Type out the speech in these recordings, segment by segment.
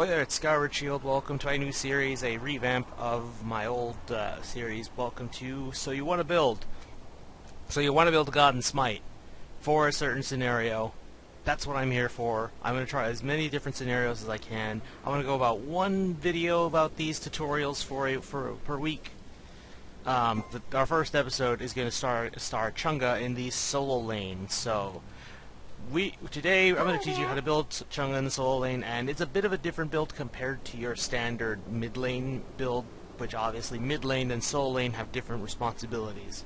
Hi there, it's Skyward Shield. Welcome to a new series, a revamp of my old uh, series. Welcome to So You Want to Build. So you want to build a God and Smite for a certain scenario. That's what I'm here for. I'm going to try as many different scenarios as I can. I'm going to go about one video about these tutorials for a, for per week. Um, the, our first episode is going to star star Chang'e in the solo lane. So we today I'm going to teach you how to build the solo lane, and it's a bit of a different build compared to your standard mid lane build, which obviously mid lane and solo lane have different responsibilities.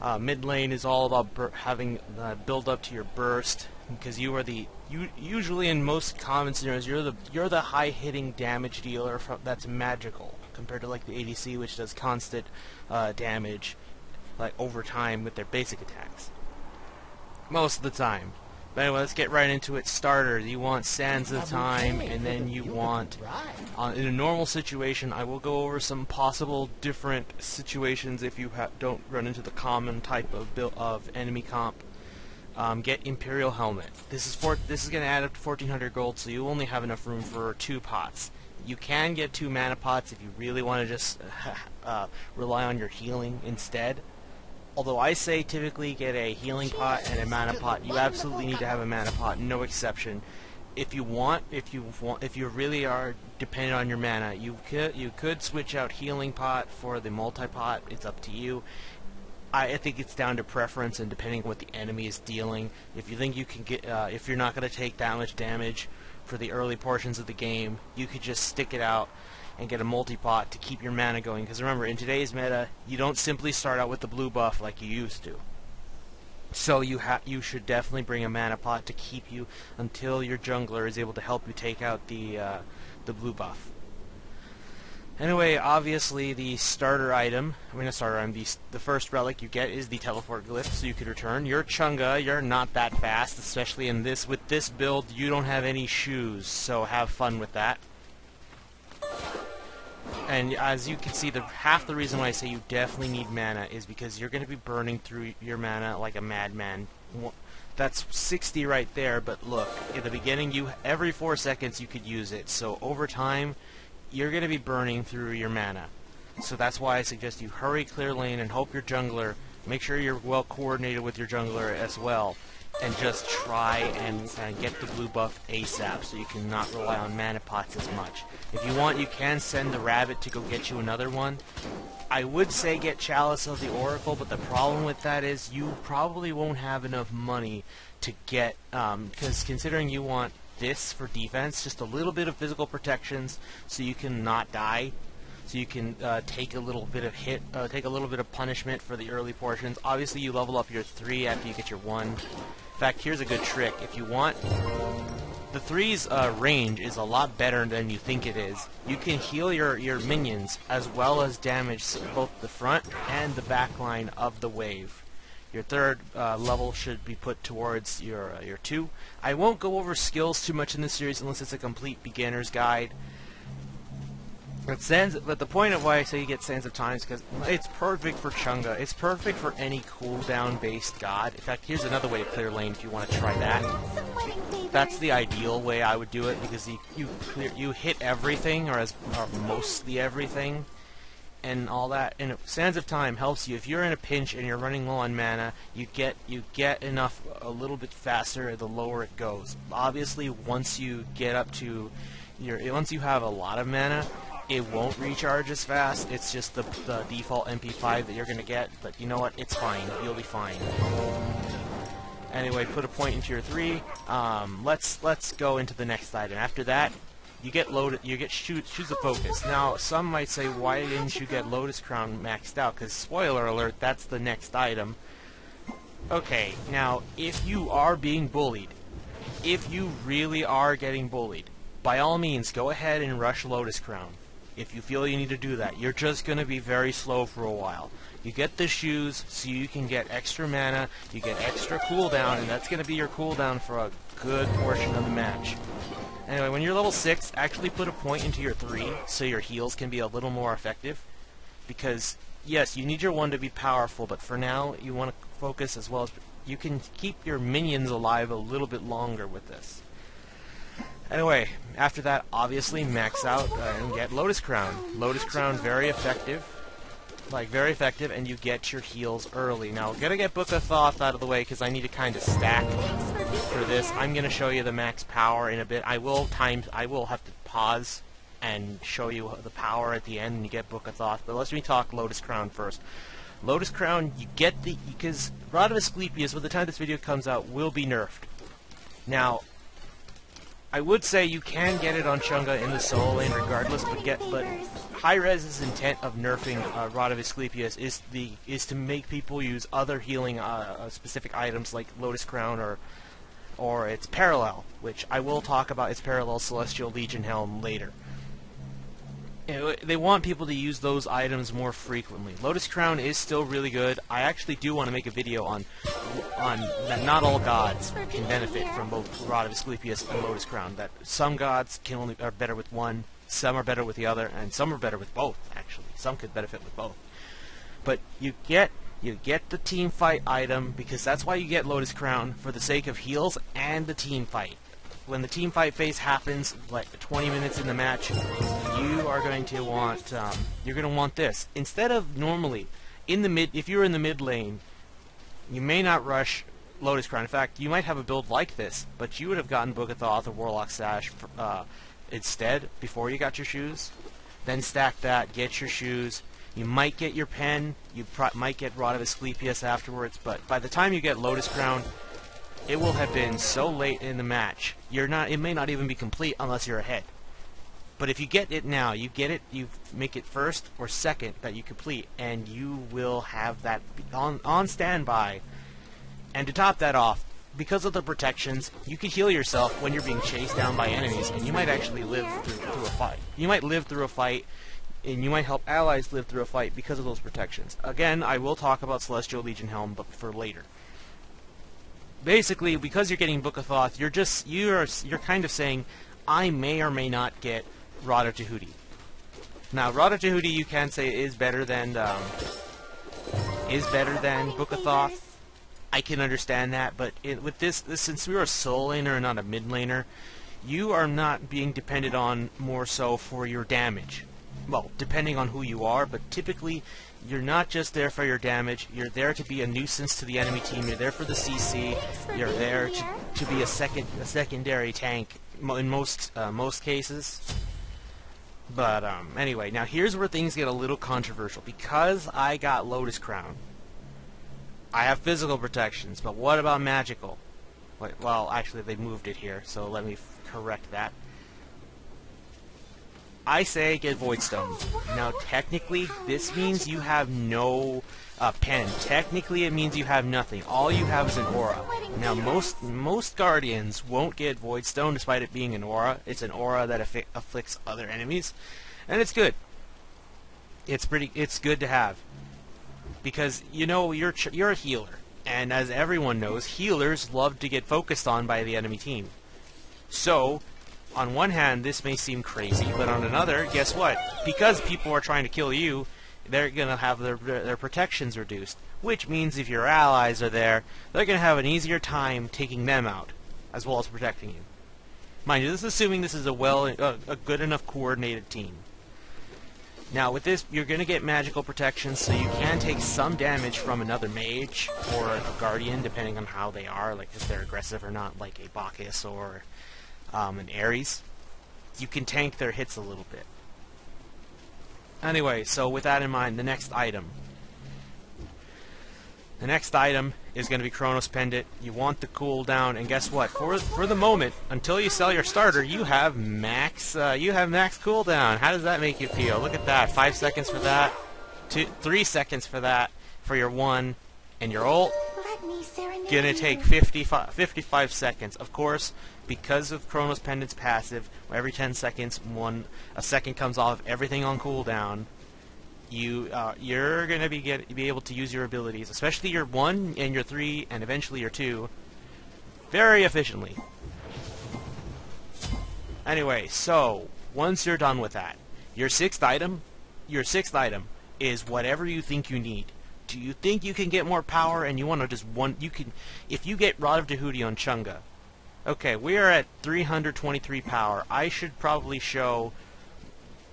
Uh, mid lane is all about having uh, build up to your burst because you are the you usually in most common scenarios you're the you're the high hitting damage dealer from, that's magical compared to like the ADC which does constant uh, damage like over time with their basic attacks most of the time. But anyway, let's get right into it. Starter, you want sands of time, and then you want, uh, in a normal situation, I will go over some possible different situations if you don't run into the common type of of enemy comp. Um, get Imperial Helmet. This is for this is going to add up to 1400 gold, so you only have enough room for two pots. You can get two mana pots if you really want to just uh, rely on your healing instead although I say typically get a healing pot and a mana pot, you absolutely need to have a mana pot, no exception. If you want, if you want, if you really are dependent on your mana, you could you could switch out healing pot for the multi pot. It's up to you. I, I think it's down to preference and depending on what the enemy is dealing. If you think you can get, uh, if you're not going to take that much damage for the early portions of the game, you could just stick it out and get a multi-pot to keep your mana going. Because remember, in today's meta, you don't simply start out with the blue buff like you used to. So you ha you should definitely bring a mana pot to keep you until your jungler is able to help you take out the uh, the blue buff. Anyway, obviously the starter item, I mean a starter item, the, the first relic you get is the teleport glyph, so you could return. You're Chang'e, you're not that fast, especially in this. With this build, you don't have any shoes, so have fun with that. And as you can see, the half the reason why I say you definitely need mana is because you're going to be burning through your mana like a madman. That's 60 right there, but look, in the beginning, you every 4 seconds you could use it. So over time, you're going to be burning through your mana. So that's why I suggest you hurry clear lane and hope your jungler, make sure you're well coordinated with your jungler as well, and just try and, and get the blue buff ASAP so you cannot rely on mana pots as much. If you want, you can send the rabbit to go get you another one. I would say get Chalice of the Oracle, but the problem with that is you probably won't have enough money to get, because um, considering you want this for defense, just a little bit of physical protections so you can not die so you can uh, take a little bit of hit, uh, take a little bit of punishment for the early portions. Obviously, you level up your three after you get your one. In fact, here's a good trick. If you want, the three's uh, range is a lot better than you think it is. You can heal your your minions as well as damage both the front and the back line of the wave. Your third uh, level should be put towards your uh, your two. I won't go over skills too much in this series unless it's a complete beginner's guide. But Sands, but the point of why I say you get Sands of Time is because it's perfect for Chang'e. It's perfect for any cooldown-based god. In fact, here's another way to clear lane if you want to try that. That's the ideal way I would do it because you you clear you hit everything or as or mostly everything, and all that. And Sands of Time helps you if you're in a pinch and you're running low on mana. You get you get enough a little bit faster the lower it goes. Obviously, once you get up to your once you have a lot of mana it won't recharge as fast. It's just the, the default MP5 that you're going to get, but you know what? It's fine. You'll be fine. Anyway, put a point into your three. Um, let's let's go into the next item. After that, you get loaded. You get shoot choose a focus. Now, some might say, why didn't you get Lotus Crown maxed out? Because spoiler alert, that's the next item. Okay, now if you are being bullied, if you really are getting bullied, by all means, go ahead and rush Lotus Crown if you feel you need to do that. You're just going to be very slow for a while. You get the shoes so you can get extra mana, you get extra cooldown, and that's going to be your cooldown for a good portion of the match. Anyway, when you're level 6, actually put a point into your 3 so your heals can be a little more effective. Because, yes, you need your 1 to be powerful, but for now, you want to focus as well as... You can keep your minions alive a little bit longer with this. Anyway, after that, obviously max out uh, and get Lotus Crown. Lotus Crown, very effective. Like, very effective, and you get your heals early. Now, i gonna get Book of Thoth out of the way, because I need to kind of stack for this. I'm gonna show you the max power in a bit. I will time, I will have to pause and show you the power at the end and you get Book of Thoth, but let's me talk Lotus Crown first. Lotus Crown, you get the, because Rod of Asclepius, by the time this video comes out, will be nerfed. Now, I would say you can get it on Chang'e in the solo lane regardless, but get but Hi-Rez's intent of nerfing uh, Rod of Asclepius is the is to make people use other healing uh, uh, specific items like Lotus Crown or or its parallel, which I will talk about its parallel Celestial Legion Helm later they want people to use those items more frequently. Lotus Crown is still really good. I actually do want to make a video on on that not all gods can benefit from both Rod of Asclepius and Lotus Crown. That some gods can only are better with one, some are better with the other, and some are better with both. Actually, some could benefit with both. But you get you get the team fight item because that's why you get Lotus Crown for the sake of heals and the team fight when the team fight phase happens, like 20 minutes in the match, you are going to want um, you're going to want this instead of normally in the mid. If you're in the mid lane, you may not rush Lotus Crown. In fact, you might have a build like this, but you would have gotten Book of Thoth or Warlock Sash uh, instead before you got your shoes. Then stack that, get your shoes. You might get your pen. You might get Rod of Asclepius afterwards, but by the time you get Lotus Crown, it will have been so late in the match. You're not. It may not even be complete unless you're ahead. But if you get it now, you get it. You make it first or second that you complete, and you will have that on on standby. And to top that off, because of the protections, you can heal yourself when you're being chased down by enemies, and you might actually live through, through a fight. You might live through a fight, and you might help allies live through a fight because of those protections. Again, I will talk about Celestial Legion Helm, but for later basically because you're getting Book of Thoth, you're just you're you're kind of saying I may or may not get Rod of Tahuti. Now, Rod of Tahuti, you can say is better than um, is better than Book of Thoth. I can understand that, but it, with this, this, since we're a soul laner and not a mid laner, you are not being depended on more so for your damage. Well, depending on who you are, but typically you're not just there for your damage, you're there to be a nuisance to the enemy team, you're there for the CC, you're there to, to be a second a secondary tank in most uh, most cases. But um, anyway, now here's where things get a little controversial. Because I got Lotus Crown, I have physical protections, but what about magical? Well, actually, they moved it here, so let me correct that. I say get Voidstone. Now, technically, this means you have no uh, pen. Technically, it means you have nothing. All you have is an aura. Now, most most Guardians won't get Voidstone despite it being an aura. It's an aura that afflicts other enemies, and it's good. It's pretty. It's good to have because you know you're you're a healer, and as everyone knows, healers love to get focused on by the enemy team. So on one hand, this may seem crazy, but on another, guess what? Because people are trying to kill you, they're going to have their, their protections reduced. Which means if your allies are there, they're going to have an easier time taking them out, as well as protecting you. Mind you, this is assuming this is a well, a, a good enough coordinated team. Now, with this, you're going to get magical protection, so you can take some damage from another mage or a guardian, depending on how they are, like if they're aggressive or not, like a Bacchus or um, and Ares, you can tank their hits a little bit. Anyway, so with that in mind, the next item. The next item is going to be Chronos Pendant. You want the cooldown, and guess what? For for the moment, until you sell your starter, you have max uh, you have max cooldown. How does that make you feel? Look at that. Five seconds for that. Two, three seconds for that for your one, and your ult. Gonna take 55, 55 seconds. Of course, because of Chronos Pendant's passive, every 10 seconds, one a second comes off, everything on cooldown. You uh, you're gonna be get be able to use your abilities, especially your one and your three, and eventually your two, very efficiently. Anyway, so once you're done with that, your sixth item, your sixth item is whatever you think you need. Do you think you can get more power and you want to just one? You can, if you get Rod of Tahuti on Chang'e... Okay, we are at 323 power. I should probably show...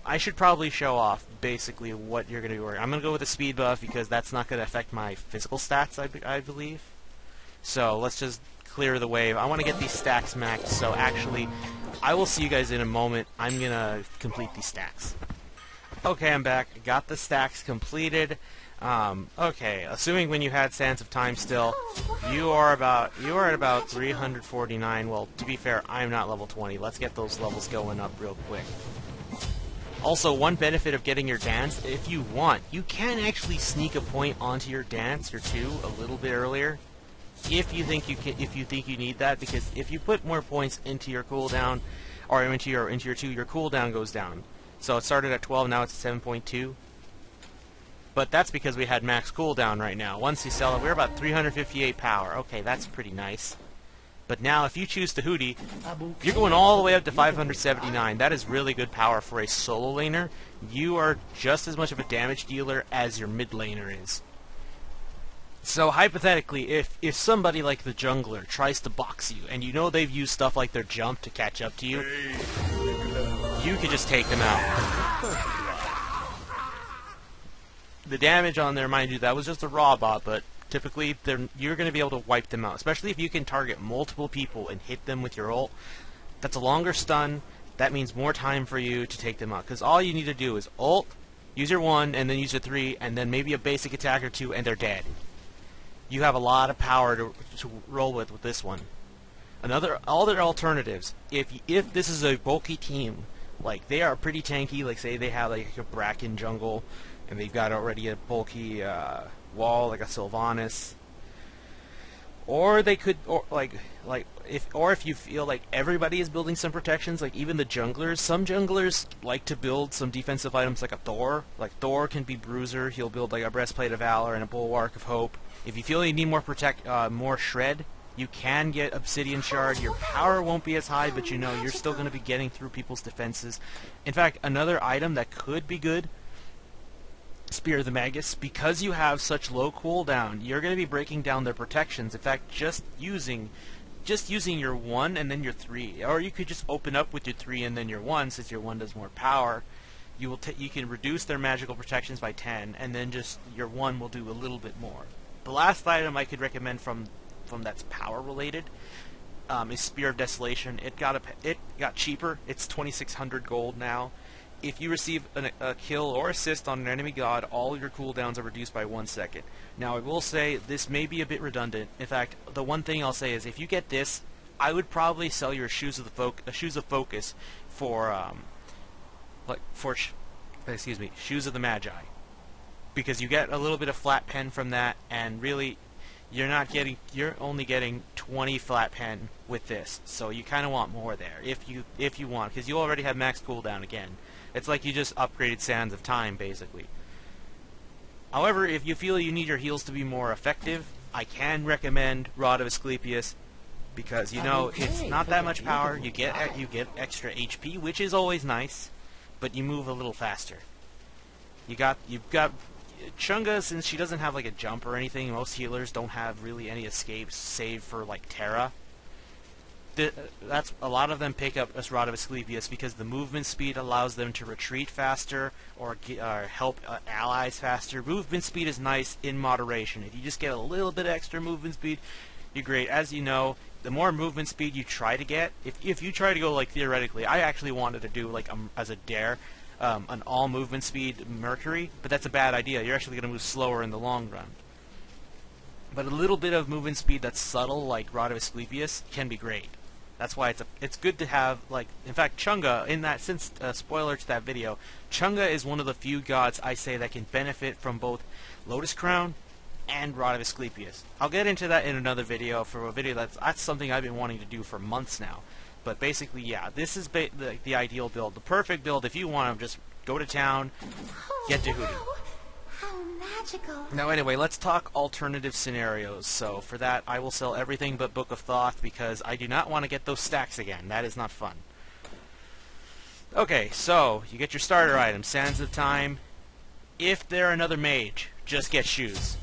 I should probably show off basically what you're going to be wearing. I'm going to go with a speed buff because that's not going to affect my physical stats, I, be I believe. So let's just clear the wave. I want to get these stacks maxed, so actually, I will see you guys in a moment. I'm going to complete these stacks. Okay, I'm back. Got the stacks completed. Um, okay, assuming when you had Sands of Time still, you are about you are at about 349. Well, to be fair, I'm not level 20. Let's get those levels going up real quick. Also, one benefit of getting your dance, if you want, you can actually sneak a point onto your dance or two a little bit earlier, if you think you can, if you think you need that, because if you put more points into your cooldown, or into your into your two, your cooldown goes down. So it started at 12, now it's 7.2. But that's because we had max cooldown right now. Once you sell it, we're about 358 power. Okay, that's pretty nice. But now, if you choose Tahuti, you're going all the way up to 579. That is really good power for a solo laner. You are just as much of a damage dealer as your mid laner is. So hypothetically, if if somebody like the jungler tries to box you, and you know they've used stuff like their jump to catch up to you, you could just take them out. The damage on there, mind you, that was just a raw bot, but typically you're going to be able to wipe them out, especially if you can target multiple people and hit them with your ult. That's a longer stun. That means more time for you to take them out, because all you need to do is ult, use your 1, and then use your 3, and then maybe a basic attack or 2, and they're dead. You have a lot of power to, to roll with with this one. Another, all their alternatives, if if this is a bulky team, like they are pretty tanky, like say they have like a Bracken jungle, and they've got already a bulky uh, wall like a Sylvanus. Or they could, or like, like if, or if you feel like everybody is building some protections, like even the junglers. Some junglers like to build some defensive items, like a Thor. Like Thor can be Bruiser. He'll build like a breastplate of valor and a bulwark of hope. If you feel you need more protect, uh, more shred, you can get Obsidian Shard. Your power won't be as high, but you know you're still going to be getting through people's defenses. In fact, another item that could be good Spear of the Magus, because you have such low cooldown, you're going to be breaking down their protections. In fact, just using just using your 1 and then your 3, or you could just open up with your 3 and then your 1, since your 1 does more power, you will you can reduce their magical protections by 10, and then just your 1 will do a little bit more. The last item I could recommend from from that's power related um, is Spear of Desolation. It got a, it got cheaper. It's 2,600 gold now if you receive an, a kill or assist on an enemy god, all your cooldowns are reduced by one second. Now, I will say this may be a bit redundant. In fact, the one thing I'll say is if you get this, I would probably sell your shoes of the fo- uh, shoes of focus for um, like for excuse me, shoes of the magi, because you get a little bit of flat pen from that, and really, you're not getting you're only getting 20 flat pen with this, so you kind of want more there if you if you want, because you already have max cooldown again. It's like you just upgraded Sands of Time, basically. However, if you feel you need your heals to be more effective, I can recommend Rod of Asclepius because you know it's not that much power. You get uh, you get extra HP, which is always nice, but you move a little faster. You got you've got Chang'e since she doesn't have like a jump or anything. Most healers don't have really any escapes, save for like Terra that's a lot of them pick up of Asclepius because the movement speed allows them to retreat faster or, get, help uh, allies faster. Movement speed is nice in moderation. If you just get a little bit extra movement speed, you're great. As you know, the more movement speed you try to get, if if you try to go like theoretically, I actually wanted to do like um, as a dare. Um, an all movement speed Mercury, but that's a bad idea. You're actually going to move slower in the long run. But a little bit of movement speed that's subtle, like Rod of Asclepius, can be great. That's why it's a, it's good to have like in fact Chang'e in that since uh, spoiler to that video, Chang'e is one of the few gods I say that can benefit from both Lotus Crown and Rod of Asclepius. I'll get into that in another video for a video that's that's something I've been wanting to do for months now. But basically, yeah, this is the, the ideal build, the perfect build if you want to just go to town, get Tahuti magical. Now, anyway, let's talk alternative scenarios. So, for that, I will sell everything but Book of Thoth because I do not want to get those stacks again. That is not fun. Okay, so you get your starter item, Sands of Time. If they're another mage, just get shoes.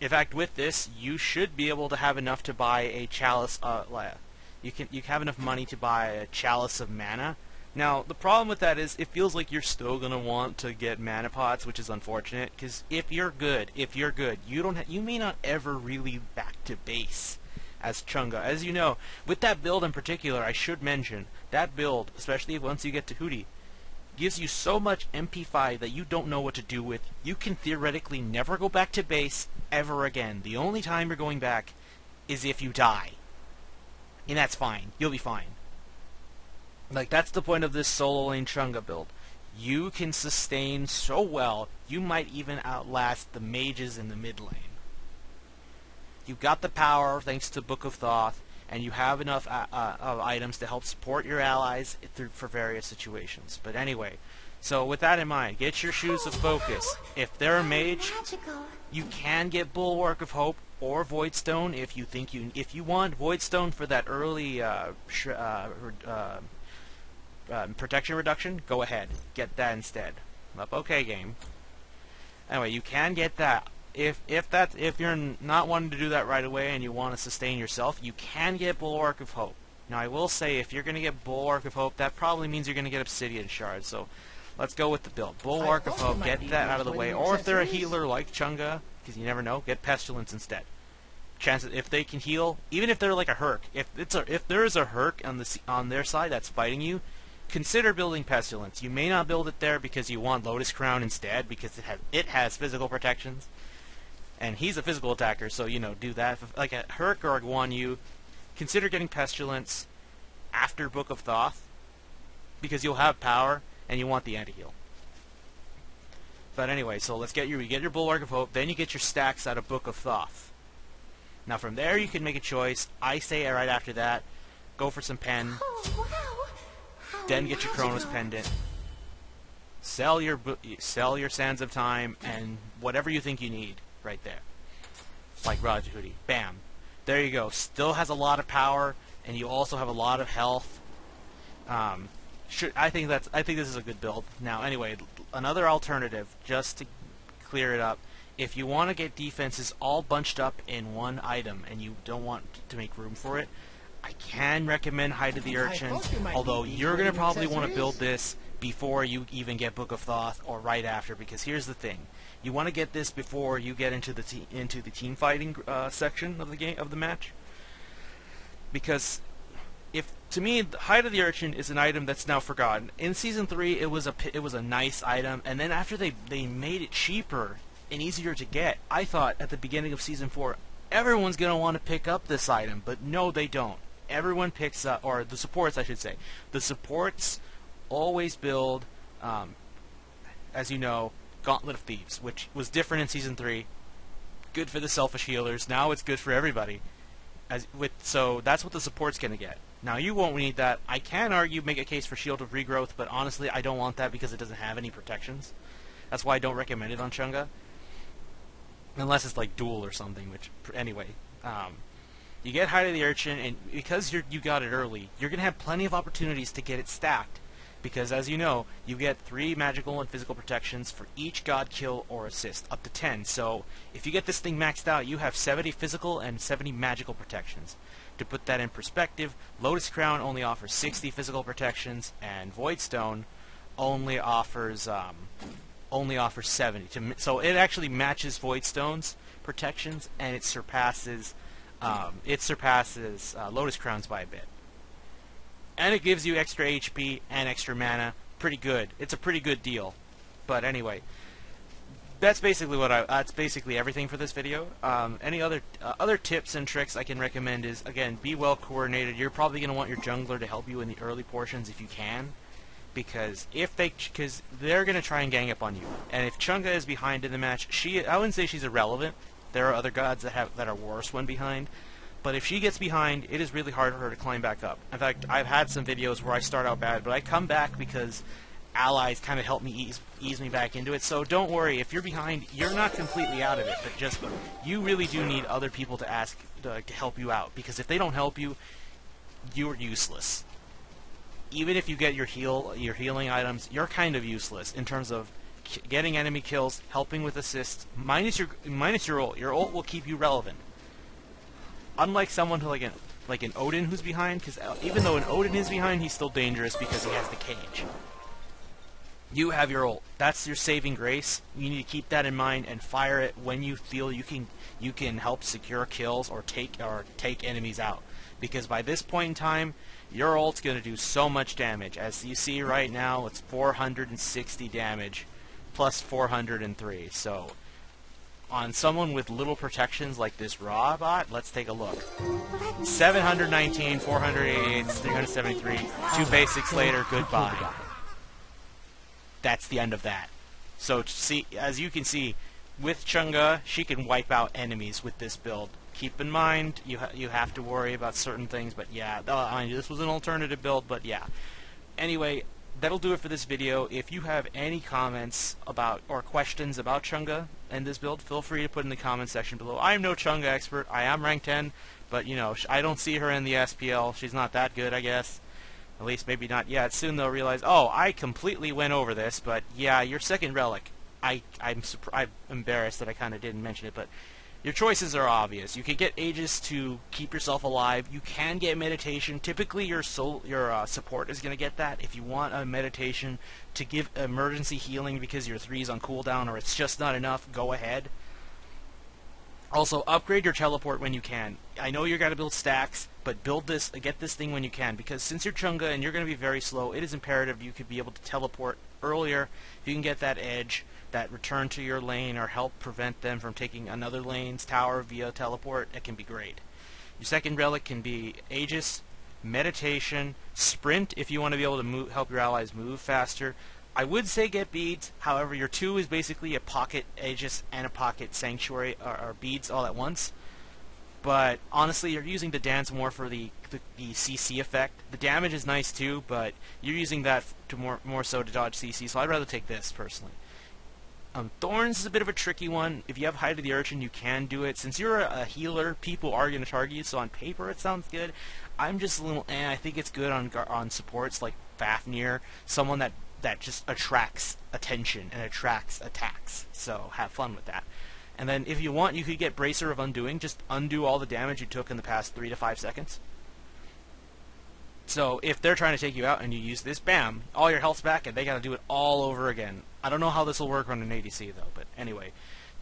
In fact, with this, you should be able to have enough to buy a chalice. Uh, You can you have enough money to buy a chalice of mana. Now the problem with that is it feels like you're still gonna want to get mana pots, which is unfortunate. Because if you're good, if you're good, you don't you may not ever really back to base as Chang'e. As you know, with that build in particular, I should mention that build, especially once you get Tahuti, gives you so much MP5 that you don't know what to do with. You can theoretically never go back to base ever again. The only time you're going back is if you die. And that's fine. You'll be fine. Like, that's the point of this solo lane Chang'e build. You can sustain so well, you might even outlast the mages in the mid lane. You've got the power thanks to Book of Thoth, and you have enough uh, uh, of items to help support your allies through, for various situations. But anyway, so with that in mind, get your shoes of focus. If they're a mage, you can get Bulwark of Hope or Voidstone if you think you if you want Voidstone for that early uh, uh, uh, uh, protection reduction. Go ahead, get that instead. Up, okay, game. Anyway, you can get that if if that if you're not wanting to do that right away and you want to sustain yourself, you can get Bulwark of Hope. Now I will say if you're going to get Bulwark of Hope, that probably means you're going to get Obsidian Shard. So let's go with the build. Bulwark of Hope, get that out of the way. Or if they're a healer like Chang'e, because you never know, get Pestilence instead. Chances if they can heal, even if they're like a Herc, if it's a if there is a Herc on the on their side that's fighting you, consider building Pestilence. You may not build it there because you want Lotus Crown instead because it has it has physical protections and he's a physical attacker, so you know do that. If, like a Herc or a Guan Yu, consider getting Pestilence after Book of Thoth because you'll have power and you want the anti-heal. But anyway, so let's get your you get your Bulwark of Hope, then you get your stacks out of Book of Thoth. Now from there you can make a choice. I say right after that, go for some pen. Oh, wow. Then get your Chronos pendant. Sell your sell your Sands of Time and whatever you think you need right there. Like Rod of Tahuti. Bam. There you go. Still has a lot of power, and you also have a lot of health. Um, should, I think that's. I think this is a good build. Now, anyway, another alternative, just to clear it up. If you want to get defenses all bunched up in one item, and you don't want to make room for it, I can recommend Hide of the Urchin. Although you're gonna probably want to build this before you even get Book of Thoth or right after, because here's the thing: you want to get this before you get into the te- into the team fighting uh, section of the game of the match, because if to me Hide of the Urchin is an item that's now forgotten. In season three, it was a it was a nice item, and then after they they made it cheaper and easier to get, I thought at the beginning of season four everyone's gonna want to pick up this item, but no, they don't. Everyone picks up, or the supports, I should say, the supports always build, um, as you know, Gauntlet of Thieves, which was different in Season 3. Good for the selfish healers. Now it's good for everybody. As with So that's what the support's going to get. Now you won't need that. I can argue, make a case for Shield of Regrowth, but honestly I don't want that because it doesn't have any protections. That's why I don't recommend it on Chang'e. Unless it's like dual or something, which, anyway. Um, you get of the Urchin, and because you got it early, you're going to have plenty of opportunities to get it stacked because as you know, you get 3 magical and physical protections for each god kill or assist, up to 10. So if you get this thing maxed out, you have 70 physical and 70 magical protections. To put that in perspective, Lotus Crown only offers 60 physical protections, and Voidstone only offers um, only offers 70. To, so it actually matches Voidstone's protections, and it surpasses um, it surpasses uh, Lotus Crowns by a bit and it gives you extra HP and extra mana. Pretty good. It's a pretty good deal. But anyway, that's basically what I. That's basically everything for this video. Um, any other uh, other tips and tricks I can recommend is again be well coordinated. You're probably going to want your jungler to help you in the early portions if you can, because if they because they're going to try and gang up on you. And if Chang'e is behind in the match, she I wouldn't say she's irrelevant. There are other gods that have that are worse when behind. But if she gets behind, it is really hard for her to climb back up. In fact, I've had some videos where I start out bad, but I come back because allies kind of help me ease, ease me back into it. So don't worry, if you're behind, you're not completely out of it, but just you really do need other people to ask to, to help you out because if they don't help you, you're useless. Even if you get your heal your healing items, you're kind of useless in terms of getting enemy kills, helping with assists. Minus your minus your ult, your ult will keep you relevant unlike someone who like an like an Odin who's behind, because uh, even though an Odin is behind, he's still dangerous because he has the cage. You have your ult. That's your saving grace. You need to keep that in mind and fire it when you feel you can you can help secure kills or take or take enemies out. Because by this point in time, your ult's going to do so much damage. As you see right now, it's 460 damage plus 403. So on someone with little protections like this raw bot, let's take a look. 719, 488, 373, two basics later, goodbye. That's the end of that. So see, as you can see, with Chang'e, she can wipe out enemies with this build. Keep in mind, you ha you have to worry about certain things, but yeah, uh, I mean, this was an alternative build, but yeah. Anyway, that'll do it for this video. If you have any comments about or questions about Chang'e and this build, feel free to put in the comment section below. I am no Chang'e expert. I am rank 10, but you know, I don't see her in the SPL. She's not that good, I guess. At least maybe not yet. Soon they'll realize, oh, I completely went over this, but yeah, your second relic. I I'm, I'm embarrassed that I kind of didn't mention it, but your choices are obvious. You can get Aegis to keep yourself alive. You can get meditation. Typically, your soul, your uh, support is going to get that. If you want a meditation to give emergency healing because your three is on cooldown or it's just not enough, go ahead. Also, upgrade your teleport when you can. I know you're going to build stacks, but build this, get this thing when you can, because since you're Chang'e and you're going to be very slow, it is imperative you could be able to teleport earlier. If you can get that edge, that return to your lane, or help prevent them from taking another lane's tower via teleport, it can be great. Your second relic can be Aegis, Meditation, Sprint if you want to be able to move, help your allies move faster, I would say get beads. However, your two is basically a pocket Aegis and a pocket Sanctuary or, or beads all at once. But honestly, you're using the dance more for the, the, the CC effect. The damage is nice too, but you're using that to more more so to dodge CC. So I'd rather take this personally. Um, Thorns is a bit of a tricky one. If you have Hide of the Urchin, you can do it. Since you're a, a healer, people are going to target you, so on paper it sounds good. I'm just a little eh. I think it's good on on supports like Fafnir, someone that that just attracts attention and attracts attacks. So have fun with that. And then if you want, you could get Bracer of Undoing. Just undo all the damage you took in the past three to five seconds. So if they're trying to take you out and you use this, bam, all your health's back and they got to do it all over again. I don't know how this will work on an ADC though, but anyway.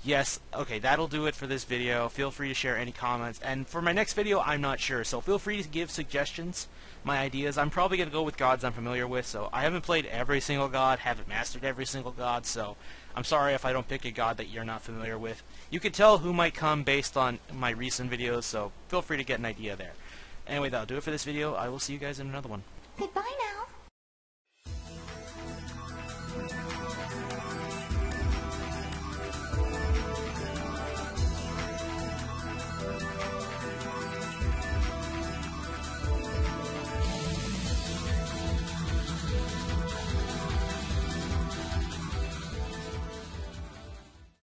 Yes, okay, that'll do it for this video. Feel free to share any comments. And for my next video, I'm not sure, so feel free to give suggestions, my ideas. I'm probably going to go with gods I'm familiar with, so I haven't played every single god, haven't mastered every single god, so I'm sorry if I don't pick a god that you're not familiar with. You can tell who might come based on my recent videos, so feel free to get an idea there. Anyway, that'll do it for this video. I will see you guys in another one. Goodbye now.